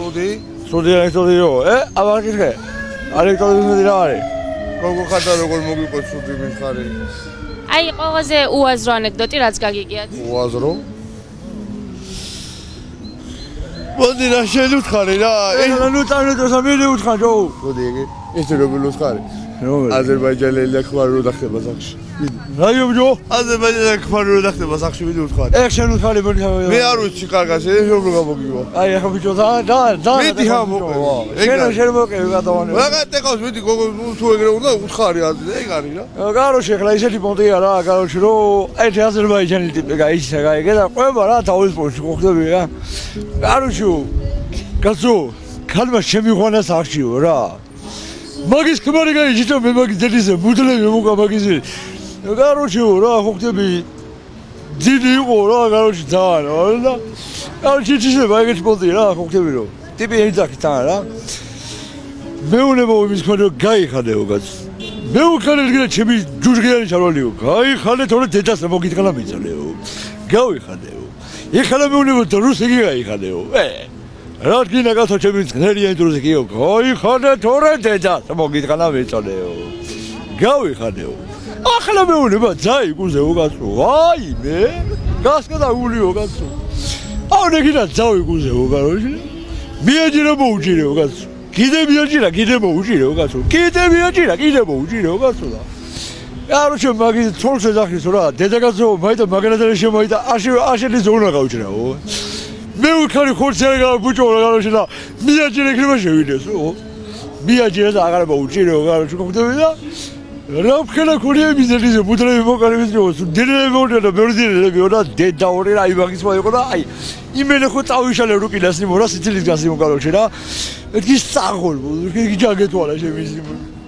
სუდი? სუდი ანეკდოტიო ე? აბა კითხე ანეკდოტი რა არის? როგორ ხარდა როგორ მოგიყვეთ სუდი მიხარი? აი ყველაზე უაზრო ანეკდოტი რაც გაგიგიათ. უაზრო? მოდი რა შენ უთხარი რა? ეს ნუ თანეთოს ამილი უთხარ ჯო მოდი ეგე ისე რობილოს ხარი რომელი აზერბაიჯანელი და ხმარი რო დახდება სახში რაიობჯო აზერბაიჯანელი და ხმარი რო დახდება სახში მიდი უთხარი ეხ შენ უთხარი მე არ ვიცი კარგად შენ შენ რო გამოგივა აი ახლა ბიჭო და და და მიდი ხა მოკევი შენ შენ მოკევი გადავანე მაგათ ეყავს მიდი გოგო თუ ეგრე უნდა უთხარი ეგ არის რა გარო შეხლა ისეთი პონტი არა გაროში რო ერთ აზერბაიჯანელი ტიპი გაიჩა გაიგე და ყובה რა თავის პონში ხდება რა გაროშო კაცო ქალმა შემიყვანა სახშიო რა მაგის ქმარი გაიჩიტო მე მაგის დედისა მუდლები მოკა მაგის კაროშე რა ხოხდები ძილი იყო რა კაროშე ძალიან რა კაროშე შეიძლება ეგეთი პონტია რა ხოხდები რო ტიპი ეძახი თან რა. მეუნება იმის ხო რომ გაიხადეო კაც მე უხარე რგა ჩემი ჯუჟღიანი ჩარვალიო გაიხადე თორე დედას მოგიტყნა მიწალეო გავიხადეო. ეხლა მეუნება და რუსი გაიხადეო. ე რა გინა კაცო ჩემი ძნელიანი დროზე კიო გაიხადე თორე დედას მოგიტყნა მიწალეო გავიხადეო ახლა მეუნება ძაი გუზე უკაცო. აი მე გასკდა ულიო კაცო აუ ნეგინა ძაი გუზე უკაროში მიეჯირო მოუჯირო კაცო კიდე მიაჭირა, კიდე მოუჭირე, უკაცო. კიდე მიაჭირა, კიდე მოუჭირე, უკაცო და. არო შე მაგის თოლს ეძახის რა, დედაკაცო, მაიტა მაგრადარი შემოიდა, აში აშენი ზონა გავჭრაო. მე ვიქარი ხორცი არ გავბუჭო რა გაროში და მიაჭირე ქრება შევიდეს, ო. მიაჭირე და აღარ მოუჭირე, უკაცო, ხომდები და რა ფქენა ქურია მიზელიზე ბუდრები მოკარების ჯოს დინები მოდე და ბერძინები მოდა დედა ორი რა იმაგის მოიყო და აი იმენე ხო წავიშალე რუკილას იმო რა სიცილის გასიმო კაროჩე რა ეთქი საღოლ იგი ჯაგეთვალა შემიზიმო